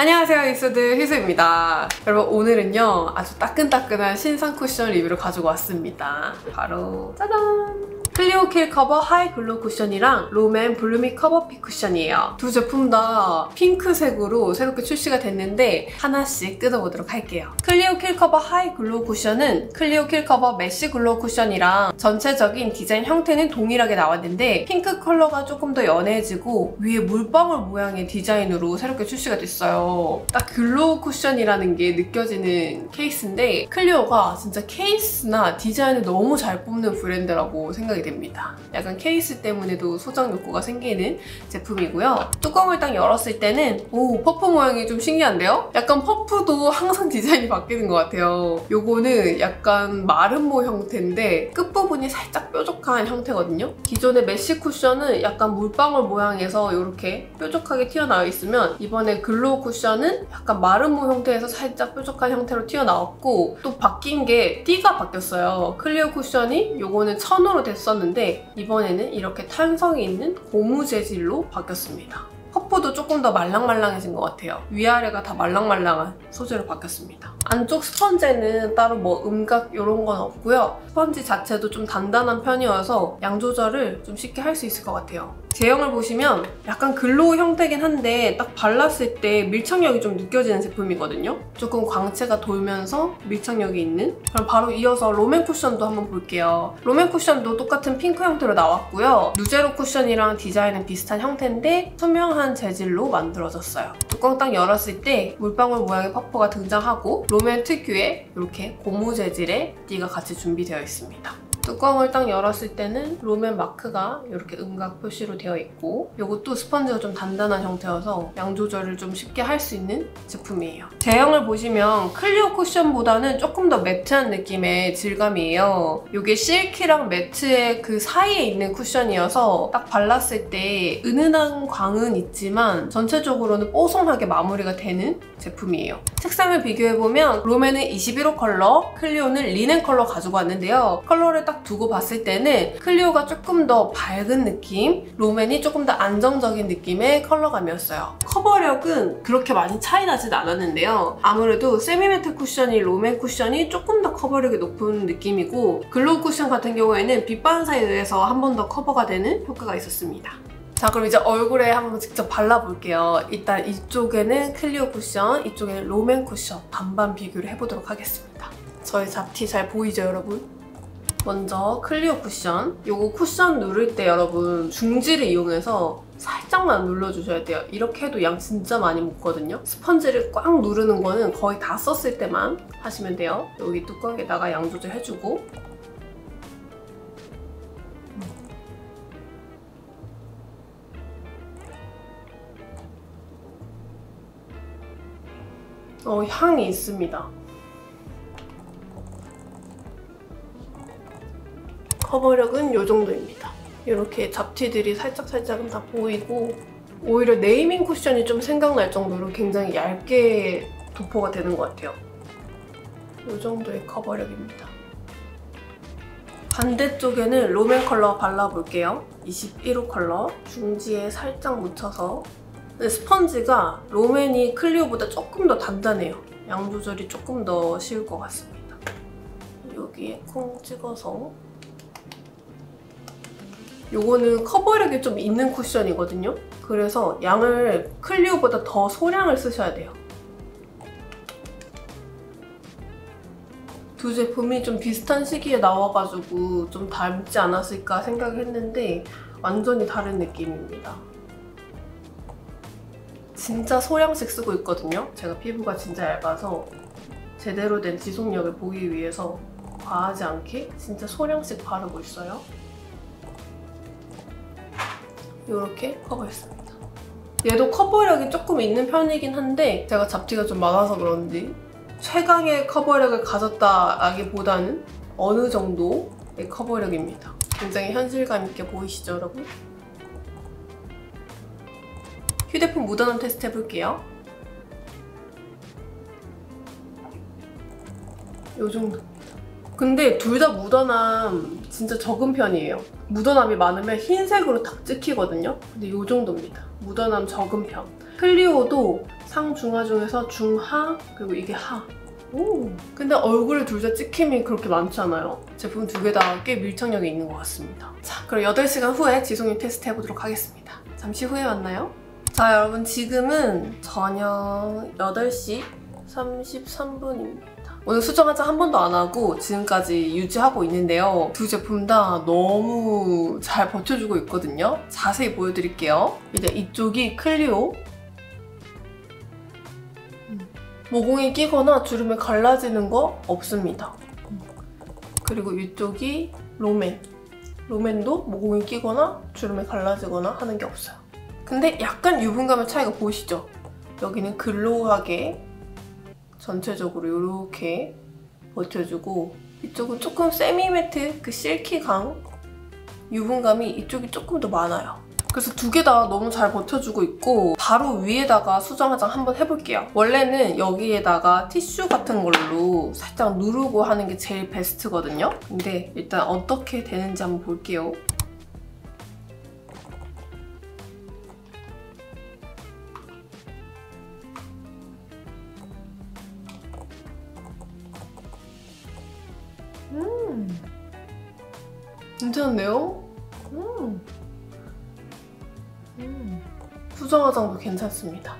안녕하세요 이수드 희소입니다. 여러분 오늘은요 아주 따끈따끈한 신상 쿠션 리뷰를 가지고 왔습니다. 바로 짜잔 클리오 킬 커버 하이 글로 쿠션이랑 롬앤 블룸 인 커버핏 쿠션이에요. 두 제품 다 핑크색으로 새롭게 출시가 됐는데 하나씩 뜯어보도록 할게요. 클리오 킬 커버 하이 글로 쿠션은 클리오 킬 커버 메쉬 글로 쿠션이랑 전체적인 디자인 형태는 동일하게 나왔는데 핑크 컬러가 조금 더 연해지고 위에 물방울 모양의 디자인으로 새롭게 출시가 됐어요. 딱 glow 쿠션이라는 게 느껴지는 케이스인데 클리오가 진짜 케이스나 디자인을 너무 잘 뽑는 브랜드라고 생각이 됩니다. 약간 케이스 때문에도 소장 욕구가 생기는 제품이고요. 뚜껑을 딱 열었을 때는 오 퍼프 모양이 좀 신기한데요? 약간 퍼프도 항상 디자인이 바뀌는 것 같아요. 요거는 약간 마름모 형태인데 끝부분이 살짝 뾰족한 형태거든요. 기존의 메쉬 쿠션은 약간 물방울 모양에서 이렇게 뾰족하게 튀어나와 있으면 이번에 glow 쿠션은 약간 마름모 형태에서 살짝 뾰족한 형태로 튀어나왔고 또 바뀐 게 띠가 바뀌었어요. 클리오 쿠션이 요거는 천으로 됐 었는데 이번에는 이렇게 탄성이 있는 고무 재질로 바뀌었습니다. 퍼프도 조금 더 말랑말랑해진 것 같아요. 위아래가 다 말랑말랑한 소재로 바뀌었습니다. 안쪽 스펀지는 따로 뭐 음각 이런 건 없고요. 스펀지 자체도 좀 단단한 편이어서 양 조절을 좀 쉽게 할 수 있을 것 같아요. 제형을 보시면 약간 glow 형태긴 한데 딱 발랐을 때 밀착력이 좀 느껴지는 제품이거든요. 조금 광채가 돌면서 밀착력이 있는 그럼 바로 이어서 롬앤 쿠션도 한번 볼게요. 롬앤 쿠션도 똑같은 핑크 형태로 나왔고요. 누 제로 쿠션이랑 디자인은 비슷한 형태인데 투명한 재질로 만들어졌어요. 뚜껑 딱 열었을 때 물방울 모양의 퍼프가 등장하고 롬앤 특유의 이렇게 고무 재질의 띠가 같이 준비되어 있습니다. 뚜껑을 딱 열었을 때는 롬앤 마크가 이렇게 음각 표시로 되어 있고 이것도 스펀지가 좀 단단한 형태여서 양 조절을 좀 쉽게 할 수 있는 제품이에요. 제형을 보시면 클리오 쿠션보다는 조금 더 matte한 느낌의 질감이에요. 이게 silky랑 matte의 그 사이에 있는 쿠션이어서 딱 발랐을 때 은은한 광은 있지만 전체적으로는 뽀송하게 마무리가 되는 제품이에요. 색상을 비교해보면 롬앤은 21호 컬러, 클리오는 리넨 컬러 가지고 왔는데요. 컬러를 딱 두고 봤을 때는 클리오가 조금 더 밝은 느낌, 롬앤이 조금 더 안정적인 느낌의 컬러감이었어요. 커버력은 그렇게 많이 차이 나진 않았는데요. 아무래도 semi-matte 쿠션이 롬앤 쿠션이 조금 더 커버력이 높은 느낌이고 glow 쿠션 같은 경우에는 빛 반사에 의해서 한 번 더 커버가 되는 효과가 있었습니다. 자 그럼 이제 얼굴에 한번 직접 발라볼게요. 일단 이쪽에는 클리오 쿠션, 이쪽에는 롬앤 쿠션 반반 비교를 해보도록 하겠습니다. 저의 잡티 잘 보이죠 여러분? 먼저 클리오 쿠션. 이거 쿠션 누를 때 여러분 중지를 이용해서 살짝만 눌러주셔야 돼요. 이렇게 해도 양 진짜 많이 묻거든요. 스펀지를 꽉 누르는 거는 거의 다 썼을 때만 하시면 돼요. 여기 뚜껑에다가 양 조절해주고 어, 향이 있습니다. 커버력은 이 정도입니다. 이렇게 잡티들이 살짝살짝은 다 보이고 오히려 네이밍 쿠션이 좀 생각날 정도로 굉장히 얇게 도포가 되는 것 같아요. 이 정도의 커버력입니다. 반대쪽에는 롬앤 컬러 발라볼게요. 21호 컬러 중지에 살짝 묻혀서 스펀지가 롬앤이 클리오보다 조금 더 단단해요. 양 조절이 조금 더 쉬울 것 같습니다. 여기에 콩 찍어서 요거는 커버력이 좀 있는 쿠션이거든요. 그래서 양을 클리오보다 더 소량을 쓰셔야 돼요. 두 제품이 좀 비슷한 시기에 나와가지고 좀 닮지 않았을까 생각했는데 완전히 다른 느낌입니다. 진짜 소량씩 쓰고 있거든요. 제가 피부가 진짜 얇아서 제대로 된 지속력을 보기 위해서 과하지 않게 진짜 소량씩 바르고 있어요. 이렇게 커버했습니다. 얘도 커버력이 조금 있는 편이긴 한데 제가 잡티가 좀 많아서 그런지 최강의 커버력을 가졌다라기보다는 어느 정도의 커버력입니다. 굉장히 현실감 있게 보이시죠, 여러분? 휴대폰 묻어남 테스트 해볼게요. 이 정도입니다. 근데 둘 다 묻어남 진짜 적은 편이에요. 묻어남이 많으면 흰색으로 탁 찍히거든요. 근데 이 정도입니다. 묻어남 적은 편. 클리오도 상중하 중에서 중하 그리고 이게 하. 오. 근데 얼굴에 둘 다 찍힘이 그렇게 많지 않아요. 제품 두 개 다 꽤 밀착력이 있는 것 같습니다. 자, 그럼 8시간 후에 지속력 테스트 해보도록 하겠습니다. 잠시 후에 만나요. 자, 여러분 지금은 저녁 8시 33분입니다. 오늘 수정 화장 한 번도 안 하고 지금까지 유지하고 있는데요. 두 제품 다 너무 잘 버텨주고 있거든요. 자세히 보여드릴게요. 이제 이쪽이 클리오. 음. 모공이 끼거나 주름이 갈라지는 거 없습니다. 그리고 이쪽이 롬앤. 롬앤도 모공이 끼거나 주름이 갈라지거나 하는 게 없어요. 근데 약간 유분감의 차이가 보이시죠? 여기는 글로우하게 전체적으로 이렇게 버텨주고 이쪽은 조금 세미 매트 그 실키감 유분감이 이쪽이 조금 더 많아요. 그래서 두 개 다 너무 잘 버텨주고 있고 바로 위에다가 수정 화장 한번 해볼게요. 원래는 여기에다가 티슈 같은 걸로 살짝 누르고 하는 게 제일 베스트거든요. 근데 일단 어떻게 되는지 한번 볼게요. 음. 괜찮은데요? 음. 음. 수정 화장도 괜찮습니다.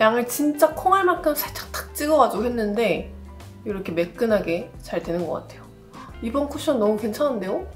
양을 진짜 콩알만큼 살짝 탁 찍어가지고 했는데 이렇게 매끈하게 잘 되는 것 같아요. 이번 쿠션 너무 괜찮은데요?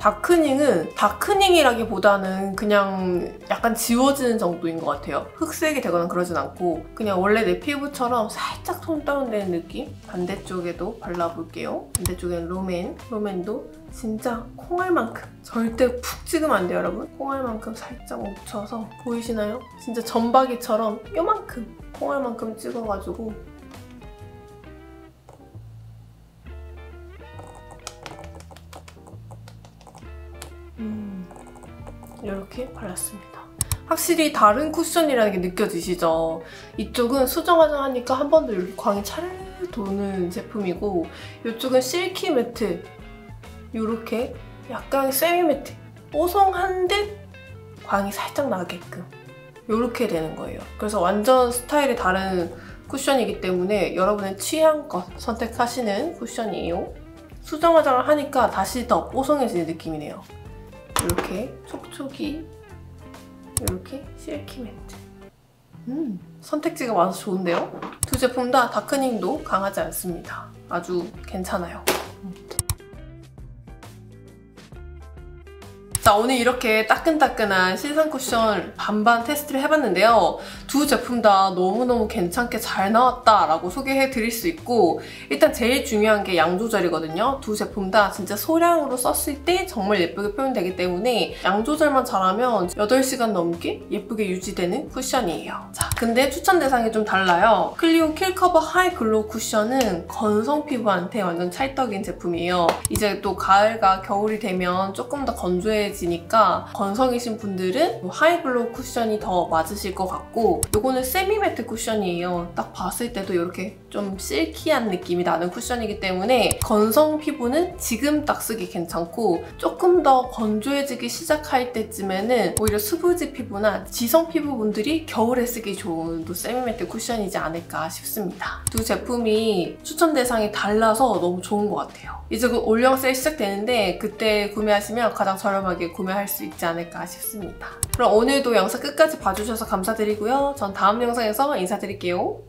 다크닝은 다크닝이라기보다는 그냥 약간 지워지는 정도인 것 같아요. 흑색이 되거나 그러진 않고 그냥 원래 내 피부처럼 살짝 톤 다운되는 느낌? 반대쪽에도 발라볼게요. 반대쪽엔 롬앤. 롬앤도 진짜 콩알만큼 절대 푹 찍으면 안 돼요 여러분. 콩알만큼 살짝 묻혀서 보이시나요? 진짜 점박이처럼 요만큼 콩알만큼 찍어가지고 음, 이렇게 발랐습니다. 확실히 다른 쿠션이라는 게 느껴지시죠? 이쪽은 수정 화장 하니까 한 번 더 이렇게 광이 차르르 도는 제품이고 이쪽은 실키 매트 이렇게 약간 세미 매트 뽀송한 듯 광이 살짝 나게끔 이렇게 되는 거예요. 그래서 완전 스타일이 다른 쿠션이기 때문에 여러분의 취향껏 선택하시는 쿠션이에요. 수정 화장을 하니까 다시 더 뽀송해지는 느낌이네요. 이렇게 촉촉이 이렇게 실키 매트 음, 선택지가 많아서 좋은데요? 두 제품 다 다크닝도 강하지 않습니다. 아주 괜찮아요. 자 오늘 이렇게 따끈따끈한 신상 쿠션 반반 테스트를 해봤는데요. 두 제품 다 너무너무 괜찮게 잘 나왔다라고 소개해드릴 수 있고 일단 제일 중요한 게 양 조절이거든요. 두 제품 다 진짜 소량으로 썼을 때 정말 예쁘게 표현되기 때문에 양 조절만 잘하면 8시간 넘게 예쁘게 유지되는 쿠션이에요. 자 근데 추천 대상이 좀 달라요. 클리오 킬커버 하이 글로우 쿠션은 건성 피부한테 완전 찰떡인 제품이에요. 이제 또 가을과 겨울이 되면 조금 더 건조해 지 니까 건성이신 분들은 뭐 하이글로우 쿠션이 더 맞으실 것 같고 이거는 semi-matte 쿠션이에요. 딱 봤을 때도 이렇게 좀 silky한 느낌이 나는 쿠션이기 때문에 건성 피부는 지금 딱 쓰기 괜찮고 조금 더 건조해지기 시작할 때쯤에는 오히려 수부지 피부나 지성 피부분들이 겨울에 쓰기 좋은 또 세미매트 쿠션이지 않을까 싶습니다. 두 제품이 추천 대상이 달라서 너무 좋은 것 같아요. 이제 그 올영 세일 시작되는데 그때 구매하시면 가장 저렴하게 구매할 수 있지 않을까 싶습니다. 그럼 오늘도 영상 끝까지 봐주셔서 감사드리고요. 전 다음 영상에서 인사드릴게요.